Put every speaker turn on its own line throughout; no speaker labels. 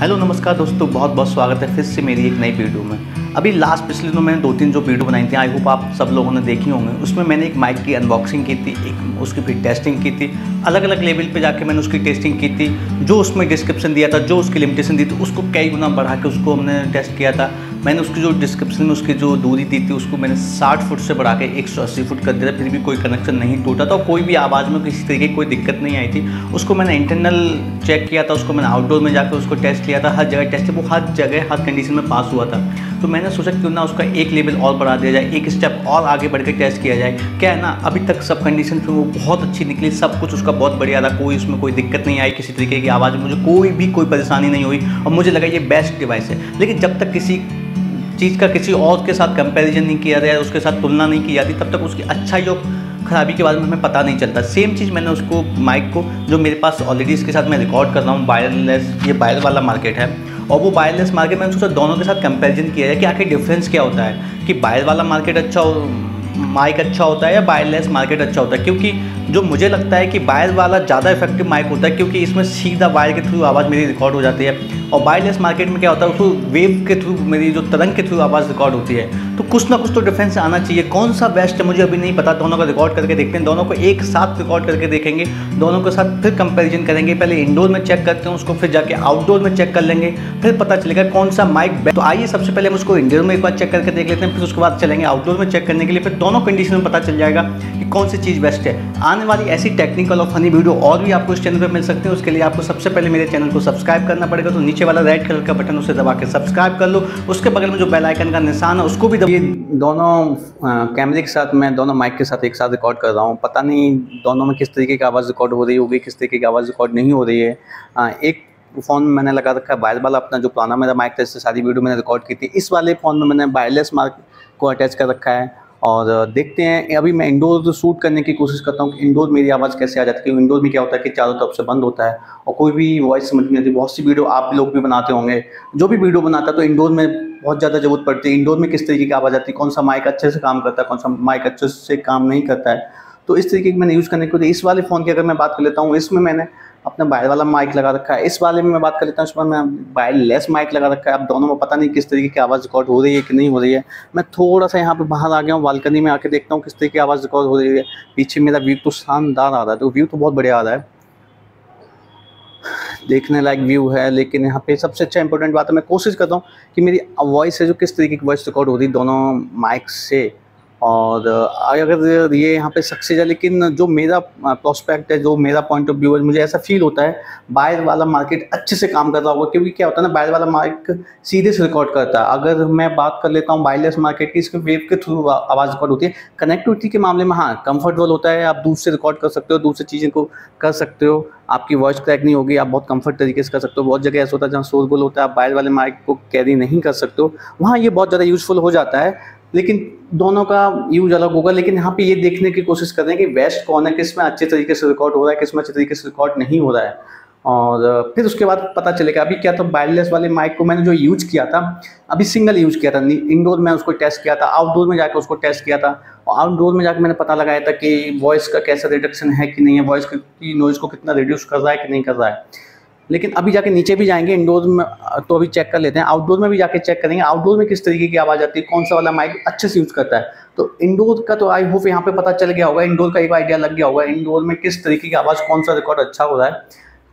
Hello, नमस्कार दोस्तों, बहुत बहुत स्वागत है फिर से मेरी एक नई वीडियो में। अभी लास्ट पिछले दिनों मैंने दो तीन जो वीडियो बनाई थी आई होप आप सब लोगों ने देखी होंगे, उसमें मैंने एक माइक की अनबॉक्सिंग की थी, एक उसकी फिर टेस्टिंग की थी अलग अलग लेवल पे जाके मैंने उसकी टेस्टिंग की थी, जो उसमें डिस्क्रिप्शन दिया था, जो उसकी लिमिटेशन दी थी, उसको कई गुना बढ़ा के उसको हमने टेस्ट किया था। मैंने उसकी जो डिस्क्रिप्शन में उसकी जो दूरी दी थी, उसको मैंने 60 फुट से बढ़ा के 180 फुट कर दिया, फिर भी कोई कनेक्शन नहीं टूटा था कोई भी आवाज़ में किसी तरीके की कोई दिक्कत नहीं आई थी। उसको मैंने इंटरनल चेक किया था, उसको मैंने आउटडोर में जाकर उसको टेस्ट किया था, हर जगह टेस्ट वो हर जगह, हर कंडीशन में पास हुआ था। तो मैंने सोचा क्यों ना उसका एक लेवल और बढ़ा दिया जाए, एक स्टेप और आगे बढ़ के टेस्ट किया जाए। क्या है ना, अभी तक सब कंडीशन फिर वो बहुत अच्छी निकली, सब कुछ उसका बहुत बढ़िया था, कोई उसमें कोई दिक्कत नहीं आई किसी तरीके की आवाज़ में, मुझे कोई भी कोई परेशानी नहीं हुई और मुझे लगा ये बेस्ट डिवाइस है। लेकिन जब तक किसी चीज़ का किसी और के साथ कंपैरिजन नहीं किया जाए उसके साथ तुलना नहीं की जाती, तब तक उसकी अच्छाई और खराबी के बारे में हमें पता नहीं चलता। सेम चीज़ मैंने उसको माइक को, जो मेरे पास ऑलरेडी इसके साथ मैं रिकॉर्ड कर रहा हूँ वायरलेस ये वायर वाला मार्केट है। और वो वायरलेस मार्केट मैंने सोचा दोनों के साथ कंपैरिजन किया जाए कि आखिर डिफरेंस क्या होता है। कि वायर वाला मार्केट अच्छा माइक अच्छा होता है या वायरलेस मार्केट अच्छा होता है? क्योंकि जो मुझे लगता है कि वायर वाला ज़्यादा इफ़ेक्टिव माइक होता है, क्योंकि इसमें सीधा वायर के थ्रू आवाज़ मेरी रिकॉर्ड हो जाती है और वायरलेस मार्केट में क्या होता है उसको वेव के थ्रू मेरी जो तरंग के थ्रू आवाज़ रिकॉर्ड होती है। तो कुछ ना कुछ तो डिफरेंस आना चाहिए। कौन सा बेस्ट है, मुझे अभी नहीं पता। दोनों का रिकॉर्ड करके देखते हैं। दोनों को एक साथ रिकॉर्ड करके देखेंगे। दोनों के साथ फिर कंपेरिजन करेंगे। पहले इंडोर में चेक करते हैं, उसको फिर जाके आउटडोर में चेक कर लेंगे। फिर पता चलेगा कौन सा माइक बेस्ट तो आइए सबसे पहले हम उसको इंडोर में एक बार चेक करके देख लेते हैं। फिर उसके बाद चलेंगे आउटडोर में चेक करने के लिए। फिर दोनों कंडीशन में पता चल जाएगा कि कौन सी चीज़ बेस्ट है। आने वाली ऐसी टेक्निकल और फनी वीडियो और भी आपको इस चैनल पर मिल सकते हैं। उसके लिए आपको सबसे पहले मेरे चैनल को सब्सक्राइब करना पड़ेगा। तो नीचे वाला रेड कलर का बटन उसे दबा के सब्सक्राइब कर लो। उसके बगल में जो बेल आइकन का निशान है, उसको भी दबा दोनों कैमरे के साथ मैं, दोनों माइक के साथ एक साथ रिकॉर्ड कर रहा हूँ। पता नहीं दोनों में किस तरीके की आवाज़ रिकॉर्ड हो रही होगी, किस तरीके की आवाज़ रिकॉर्ड नहीं हो रही है। एक फ़ोन में मैंने लगा रखा है वायर वाला अपना, जो पुराना मेरा माइक था, इससे सारी वीडियो मैंने रिकॉर्ड की थी। इस वाले फ़ोन में मैंने वायरलेस मार्क को अटैच कर रखा है। और देखते हैं। अभी मैं इंडोर शूट करने की कोशिश करता हूँ कि इंडोर मेरी आवाज़ कैसे आ जाती है। क्योंकि इंडोर में क्या होता है कि चारों तरफ़ से बंद होता है और कोई भी वॉइस समझ नहीं आती। बहुत सी वीडियो आप लोग भी बनाते होंगे। जो भी वीडियो बनाता है तो इंडोर में बहुत ज़्यादा ज़रूरत पड़ती है। इंडोर में किस तरीके की आवाज़ आती है? कौन सा माइक अच्छे से काम करता है, कौन सा माइक अच्छे से काम नहीं करता है? तो इस तरीके की मैंने यूज़ करने को इस वाले फ़ोन की अगर मैं बात कर लेता हूँ, इसमें मैंने अपना बायर वाला माइक लगा रखा है। इस वाले में मैं बात कर लेता हूँ इसमें मैं बायर लेस माइक लगा रखा है। अब दोनों में पता नहीं किस तरीके की आवाज़ रिकॉर्ड हो रही है कि नहीं हो रही है। मैं थोड़ा सा यहाँ पे बाहर आ गया हूँ, बालकनी में आके देखता हूँ किस तरीके की आवाज़ रिकॉर्ड हो रही है। पीछे मेरा व्यू तो शानदार आ रहा है तो व्यू तो बहुत बढ़िया आ रहा है। देखने लायक व्यू है, लेकिन यहाँ पे सबसे अच्छा इंपॉर्टेंट बात है, मैं कोशिश करता हूँ कि मेरी वॉइस है जो किस तरीके की वॉइस रिकॉर्ड हो रही दोनों माइक से। और अगर ये यहाँ पे सक्सेस है, लेकिन जो मेरा प्रोस्पेक्ट है, जो मेरा पॉइंट ऑफ़ व्यू है, मुझे ऐसा फील होता है बायर वाला मार्केट अच्छे से काम कर रहा होगा, क्योंकि क्या होता है ना बायर वाला मार्क सीधे से रिकॉर्ड करता है। अगर मैं बात कर लेता हूँ वायरलेस मार्केट की इसके वेव के थ्रू आवाज़ रिकॉर्ड होती है। कनेक्टिविटी के मामले में हाँ कम्फर्टेबल होता है, आप से रिकॉर्ड कर सकते हो दूसरी चीज़ें को कर सकते हो, आपकी वॉइस क्रैक नहीं होगी, आप बहुत कंफर्ट तरीके से कर सकते हो। बहुत जगह ऐसा होता है जहाँ शोरगुल होता है, आप बायर वाले माइक को कैरी नहीं कर सकते हो। वहाँ ये बहुत ज़्यादा यूज़फुल हो जाता है। लेकिन दोनों का यूज़ अलग होगा, लेकिन यहाँ पे ये देखने की कोशिश कर रहे हैं कि बेस्ट कौन है, किसमें अच्छे तरीके से रिकॉर्ड हो रहा है, किसमें अच्छे तरीके से रिकॉर्ड नहीं हो रहा है। और फिर उसके बाद पता चलेगा अभी क्या था वायरलेस वाले माइक को मैंने जो यूज़ किया था, अभी सिंगल यूज़ किया था इंडोर में उसको टेस्ट किया था आउटडोर में जाकर उसको टेस्ट किया था। और आउटडोर में जाकर मैंने पता लगाया था कि वॉइस का कैसा रिडक्शन है कि नहीं है वॉइस की नॉइज़ को कितना रिड्यूस कर रहा है, कि नहीं कर रहा है। लेकिन अभी जाके नीचे भी जाएँगे इंडोर में तो अभी चेक कर लेते हैं। आउटडोर में भी जाके चेक करेंगे। आउटडोर में किस तरीके की आवाज़ आती है? कौन सा वाला माइक अच्छे से यूज़ करता है? तो इंडोर का तो आई होप यहाँ पे पता चल गया होगा। इंडोर का एक आइडिया लग गया होगा। इंडोर में किस तरीके की आवाज़, कौन सा रिकॉर्ड अच्छा हो रहा है?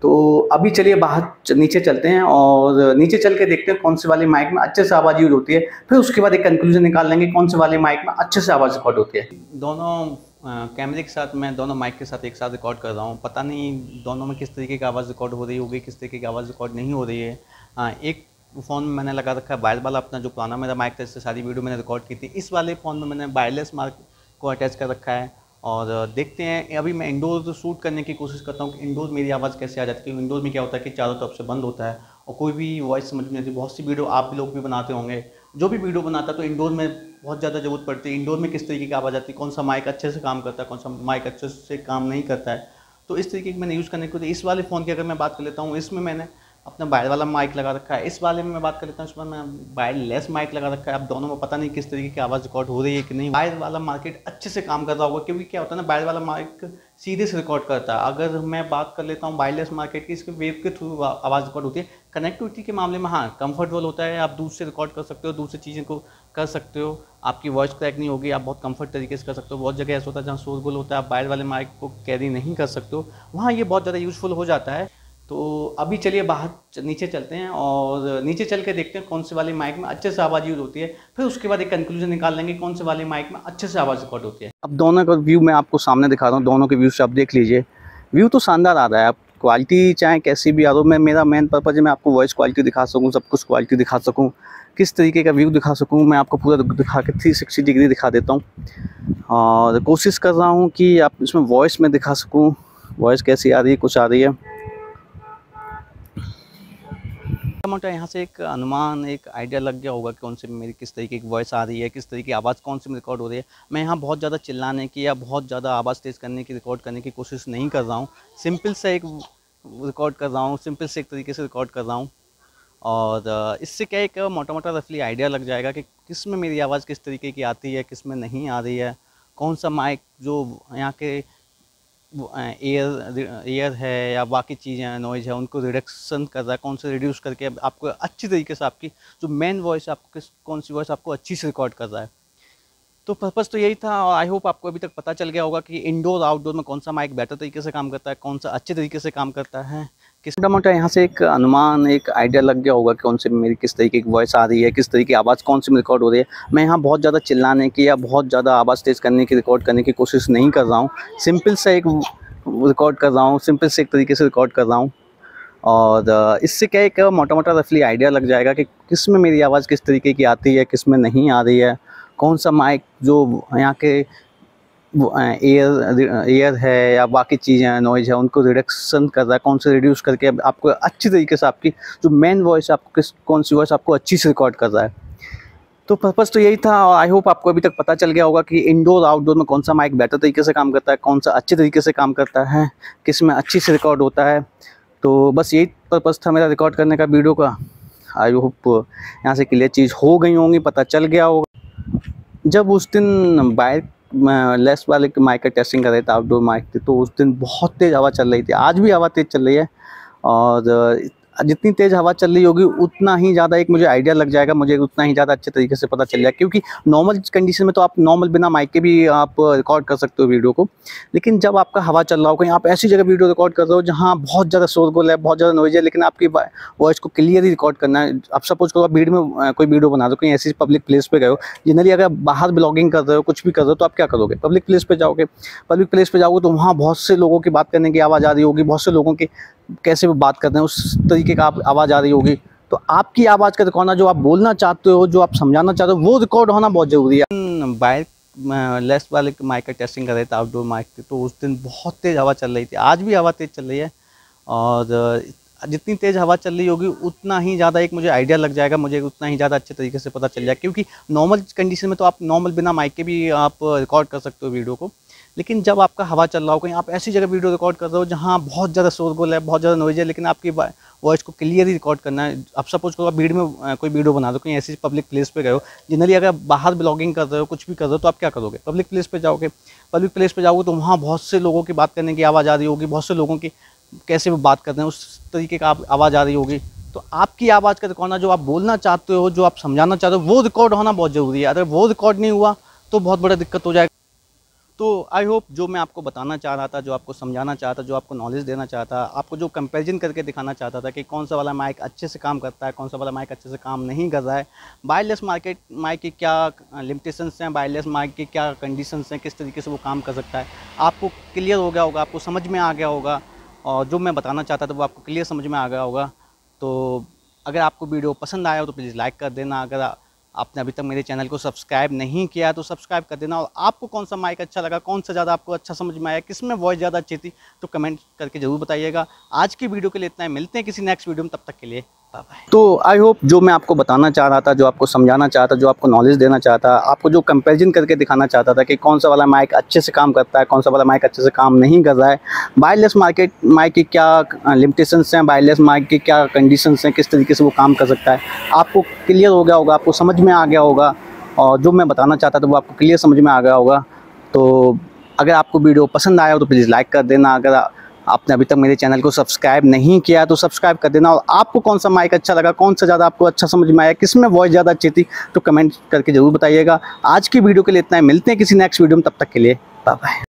तो अभी चलिए बाहर नीचे चलते हैं और नीचे चल के देखते हैं कौन से वाले माइक में अच्छे से आवाज़ यूज़ होती है। फिर उसके बाद एक कंक्लूजन निकाल लेंगे कौन से वाले माइक में अच्छे से आवाज़ रिकॉर्ड होती है। दोनों कैमरे के साथ मैं दोनों माइक के साथ एक साथ रिकॉर्ड कर रहा हूँ। पता नहीं दोनों में किस तरीके की आवाज़ रिकॉर्ड हो रही होगी किस तरीके की आवाज़ रिकॉर्ड नहीं हो रही है। आ, एक फ़ोन में मैंने लगा रखा है वायर वाला अपना जो पुराना मेरा माइक था इससे सारी वीडियो मैंने रिकॉर्ड की थी। इस वाले फ़ोन में मैंने वायरलेस मार्क को अटैच कर रखा है और देखते हैं अभी मैं इंडोर शूट करने की कोशिश करता हूँ कि इंडोर मेरी आवाज़ कैसे आ जाती है। इंडोर में क्या होता है कि चारों तरफ़ से बंद होता है और कोई भी वॉइस समझ नहीं आती। बहुत सी वीडियो आप लोग भी बनाते होंगे। जो भी वीडियो बनाता है तो इंडोर में बहुत ज़्यादा ज़रूरत पड़ती है। इंडोर में किस तरीके की आवाज़ आती है? कौन सा माइक अच्छे से काम करता है, कौन सा माइक अच्छे से काम नहीं करता है? तो इस तरीके की मैंने यूज़ करने को इस वाले फ़ोन की अगर मैं बात कर लेता हूँ, इसमें मैंने अपना बायर वाला माइक लगा रखा है। इस वाले में मैं बात कर लेता हूँ इसमें मैं वायरलेस माइक लगा रखा है। अब दोनों में पता नहीं किस तरीके की आवाज़ रिकॉर्ड हो रही है कि नहीं। बायर वाला मार्केट अच्छे से काम कर रहा होगा, क्योंकि क्या होता है ना बायर वाला माइक सीधे से रिकॉर्ड करता है। अगर मैं बात कर लेता हूँ वायरलेस मार्केट की, इसके वेव के थ्रू आवाज़ रिकॉर्ड होती है। कनेक्टिविटी के मामले में हाँ कंफर्टेबल होता है, आप दूर से रिकॉर्ड कर सकते हो, दूसरी चीज़ें को कर सकते हो। आपकी वॉइस क्रैक नहीं होगी, आप बहुत कंफर्ट तरीके से कर सकते हो। बहुत जगह ऐसा होता है जहाँ शोरगुल होता है, आप वायर वाले माइक को कैरी नहीं कर सकते हो। वहाँ ये बहुत ज़्यादा यूज़फुल हो जाता है। तो अभी चलिए बाहर नीचे चलते हैं और नीचे चल के देखते हैं कौन से वाले माइक में अच्छे से आवाज़ यूज़ होती है। फिर उसके बाद एक कंक्लूजन निकाल लेंगे कौन से वाले माइक में अच्छे से आवाज़ रिकॉर्ड होती है। अब दोनों का व्यू मैं आपको सामने दिखा रहा हूँ। दोनों के व्यू से आप देख लीजिए। व्यू तो शानदार आ रहा है। आप क्वालिटी चाहे कैसी भी आ रो मैं, मेरा मेन पर्पज़ है मैं आपको वॉइस क्वालिटी दिखा सकूँ, सब कुछ क्वालिटी दिखा सकूँ, किस तरीके का व्यू दिखा सकूँ, मैं आपको पूरा दिखा के थ्री सिक्सटी डिग्री दिखा देता हूँ। और कोशिश कर रहा हूँ कि आप इसमें वॉइस में दिखा सकूँ वॉइस कैसी आ रही है, कुछ आ रही है। मोटा मोटा यहाँ से एक अनुमान, एक आइडिया लग गया होगा कौन से मेरी किस तरीके की वॉइस आ रही है, किस तरीके की आवाज़ कौन सी रिकॉर्ड हो रही है। मैं यहाँ बहुत ज़्यादा चिल्लाने की या बहुत ज़्यादा आवाज़ तेज़ करने की रिकॉर्ड करने की कोशिश नहीं कर रहा हूँ। सिंपल से एक रिकॉर्ड कर रहा हूँ सिंपल से एक तरीके से रिकॉर्ड कर रहा हूँ। और इससे क्या एक मोटा मोटा रफली आइडिया लग जाएगा कि किसमें मेरी आवाज़ किस तरीके की आती है, किसमें नहीं आ रही है। कौन सा माइक जो यहाँ के एयर एयर है या बाकी चीज़ें नॉइज़ है, उनको रिडक्शन कर रहा है, कौन से रिड्यूस करके आपको अच्छी तरीके से आपकी जो मेन वॉइस है, आपको किस, कौन सी वॉइस आपको अच्छी से रिकॉर्ड कर रहा है। तो पर्पज़ तो यही था, और आई होप आपको अभी तक पता चल गया होगा कि इंडोर आउटडोर में कौन सा माइक बेटर तरीके से काम करता है, कौन सा अच्छे तरीके से काम करता है। किस मोटा यहाँ से एक अनुमान, एक आइडिया लग गया होगा कौन से मेरी किस तरीके की वॉइस आ रही है, किस तरीके की आवाज़ कौन सी रिकॉर्ड हो रही है। मैं यहाँ बहुत ज़्यादा चिल्लाने की या बहुत ज़्यादा आवाज़ तेज़ करने की रिकॉर्ड करने की कोशिश नहीं कर रहा हूँ। सिंपल सा एक रिकॉर्ड कर रहा हूँ सिंपल से एक तरीके से रिकॉर्ड कर रहा हूँ। और इससे क्या एक मोटा मोटा रफली आइडिया लग जाएगा कि किसमें मेरी आवाज़ किस तरीके की आती है, किसमें नहीं आ रही है। कौन सा माइक जो यहाँ के एयर एयर है या बाकी चीज़ें हैं नॉइज़ है, उनको रिडक्शन कर रहा है, कौन से रिड्यूस करके आपको अच्छी तरीके से आपकी जो मेन वॉइस आपको किस, कौन सी वॉइस आपको अच्छी से रिकॉर्ड कर रहा है। तो पर्पज़ तो यही था और आई होप आपको अभी तक पता चल गया होगा कि इंडोर आउटडोर में कौन सा माइक बेटर तरीके से काम करता है, कौन सा अच्छे तरीके से काम करता है, किसमें अच्छी से रिकॉर्ड होता है। तो बस यही पर्पज़ था मेरा रिकॉर्ड करने का वीडियो का। आई होप यहाँ से क्लियर चीज़ हो गई होंगी, पता चल गया होगा। जब उस दिन बाइक लेस वाले माइक का टेस्टिंग कर रहे थे आउटडोर माइक थे तो उस दिन बहुत तेज़ हवा चल रही थी। आज भी हवा तेज़ चल रही है और जितनी तेज़ हवा चल रही होगी, उतना ही ज़्यादा एक मुझे आइडिया लग जाएगा, मुझे उतना ही ज़्यादा अच्छे तरीके से पता चल जाएगा। क्योंकि नॉर्मल कंडीशन में तो आप नॉर्मल बिना माइक के भी आप रिकॉर्ड कर सकते हो वीडियो को। लेकिन जब आपका हवा चल रहा हो, कहीं आप ऐसी जगह वीडियो रिकॉर्ड कर रहे हो, जहाँ बहुत ज़्यादा शोरगुल है, बहुत ज़्यादा नॉइज़ है, लेकिन आपकी वॉइस को क्लियर ही रिकॉर्ड करना है। आप सपोज़ करो आप भीड़ में कोई वीडियो बना दो कहीं ऐसी पब्लिक प्लेस पर गए हो जनरली अगर बाहर ब्लॉगिंग कर रहे हो, कुछ भी कर रहे हो तो आप क्या करोगे? पब्लिक प्लेस पर जाओगे। पब्लिक प्लेस पर जाओगे तो वहाँ बहुत से लोगों की बात करने की आवाज़ आ रही होगी, बहुत से लोगों की कैसे वो बात करते हैं, उस तरीके का आप, आवाज़ आ रही होगी। तो आपकी आवाज़ का रिकॉर्ड जो आप बोलना चाहते हो, जो आप समझाना चाहते हो, वो रिकॉर्ड होना बहुत ज़रूरी है। बाइक लेस वाले माइक का टेस्टिंग कर रहे थे आउटडोर माइक के तो उस दिन बहुत तेज़ हवा चल रही थी। आज भी हवा तेज़ चल रही है और, जितनी तेज़ हवा चल रही होगी, उतना ही ज़्यादा एक मुझे आइडिया लग जाएगा, मुझे उतना ही ज़्यादा अच्छे तरीके से पता चल जाएगा, क्योंकि नॉर्मल कंडीशन में तो आप नॉर्मल बिना माइक के भी आप रिकॉर्ड कर सकते हो वीडियो को। लेकिन जब आपका हवा चल रहा हो, कहीं आप ऐसी जगह वीडियो रिकॉर्ड कर रहे हो जहाँ बहुत ज़्यादा शोरगुल है, बहुत ज़्यादा नॉइज़ है, लेकिन आपकी वॉइस को क्लियर रिकॉर्ड करना है। आप सपोज़ करो आप भीड़ में कोई वीडियो बना दो कहीं ऐसी पब्लिक प्लेस पे गए हो जनरली अगर बाहर ब्लॉगिंग कर रहे हो, कुछ भी कर रहे हो तो आप क्या करोगे? पब्लिक प्लेस पर जाओगे। पब्लिक प्लेस पर जाओगे तो वहाँ बहुत से लोगों की बात करने की आवाज़ आ रही होगी, बहुत से लोगों की कैसे वो बात कर रहे हैं, उस तरीके का आवाज़ आ रही होगी। तो आपकी आवाज़ का रिकॉर्ड जो आप बोलना चाहते हो, जो आप समझाना चाहते हो, वो रिकॉर्ड होना बहुत ज़रूरी है। अगर वो रिकॉर्ड नहीं हुआ तो बहुत बड़ा दिक्कत हो जाएगा। तो आई होप जो मैं आपको बताना चाह रहा था, जो आपको समझाना चाहता जो आपको नॉलेज देना चाहता आपको जो कंपैरिजन करके दिखाना चाहता था कि कौन सा वाला माइक अच्छे से काम करता है, कौन सा वाला माइक अच्छे से काम नहीं कर रहा है वायरलेस मार्केट माइक की क्या लिमिटेशंस हैं वायरलेस माइक की क्या कंडीशंस हैं, किस तरीके से वो काम कर सकता है, आपको क्लियर हो गया होगा, आपको समझ में आ गया होगा, और जो मैं बताना चाहता था वो आपको क्लियर समझ में आ गया होगा तो अगर आपको वीडियो पसंद आया हो तो प्लीज़ लाइक कर देना, अगर आपने अभी तक मेरे चैनल को सब्सक्राइब नहीं किया तो सब्सक्राइब कर देना और आपको कौन सा माइक अच्छा लगा, कौन सा ज़्यादा आपको अच्छा समझ में आया, किसमें वॉइस ज़्यादा अच्छी थी तो कमेंट करके ज़रूर बताइएगा। आज की वीडियो के लिए इतना ही, मिलते हैं किसी नेक्स्ट वीडियो में, तब तक के लिए। तो आई होप जो मैं आपको बताना चाह रहा था, जो आपको समझाना चाहता था, जो आपको नॉलेज देना चाहता आपको जो कंपैरिजन करके दिखाना चाहता था कि कौन सा वाला माइक अच्छे से काम करता है, कौन सा वाला माइक अच्छे से काम नहीं कर रहा है वायरलेस मार्केट माइक की क्या लिमिटेशंस हैं वायरलेस माइक की क्या कंडीशंस हैं, किस तरीके से वो काम कर सकता है, आपको क्लियर हो गया होगा, आपको समझ में आ गया होगा, और जो मैं बताना चाहता था, वो आपको क्लियर समझ में आ गया होगा तो अगर आपको वीडियो पसंद आया हो तो प्लीज़ लाइक कर देना, अगर आपने अभी तक मेरे चैनल को सब्सक्राइब नहीं किया तो सब्सक्राइब कर देना। और आपको कौन सा माइक अच्छा लगा, कौन सा ज़्यादा आपको अच्छा समझ में आया, किसमें वॉइस ज़्यादा अच्छी थी तो कमेंट करके ज़रूर बताइएगा। आज की वीडियो के लिए इतना ही। मिलते हैं किसी नेक्स्ट वीडियो में, तब तक के लिए बाय बाय